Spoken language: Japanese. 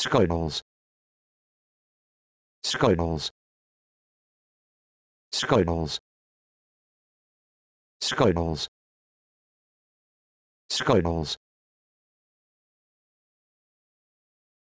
Skyballs. Skyballs. Skyballs. Skyballs. Skyballs.